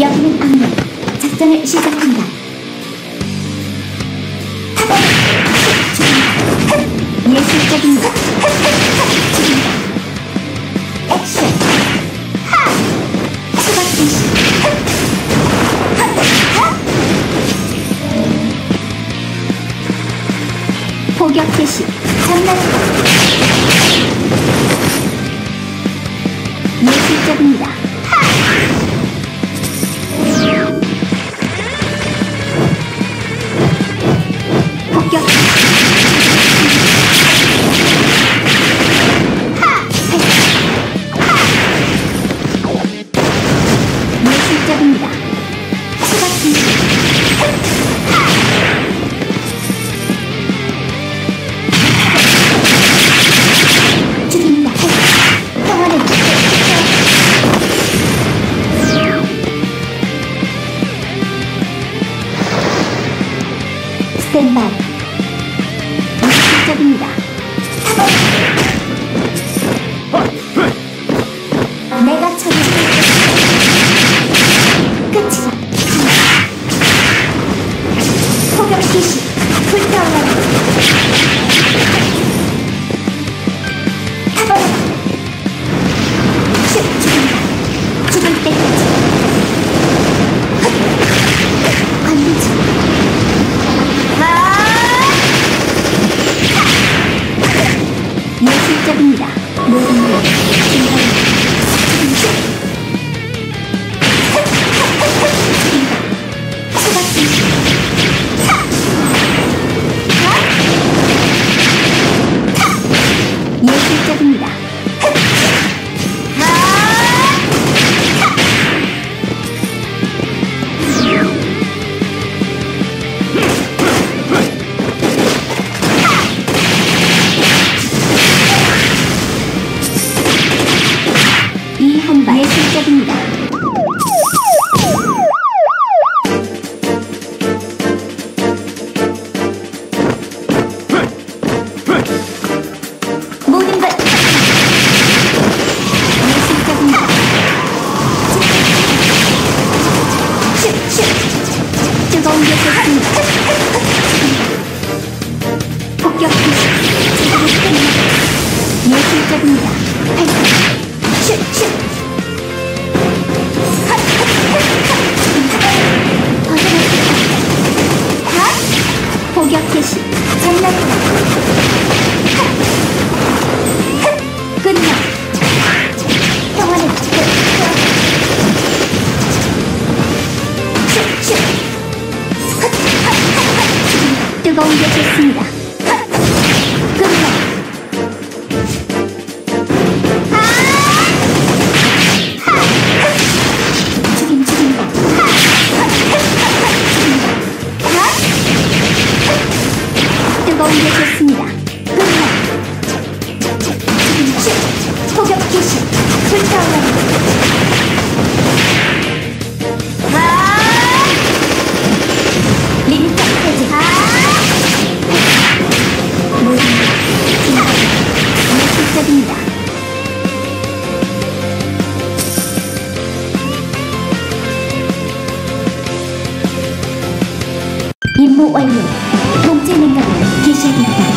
여기는 악령. 작전을 시작한다. 예술적인 것. 액션. 하! 추가 개시. 포격 개시. 장난. 예술적입니다. 스탠바이. 예술적입니다. 내가 처리. 끝이다. 포격 기시. 핫. 폭격 개시. 장난감. 끝나. 뜨거운 게 좋습니다. 슉. 포격 개시. 모든 것 예술적입니다. 임무 완료. 통제 능력 을 개시하겠다.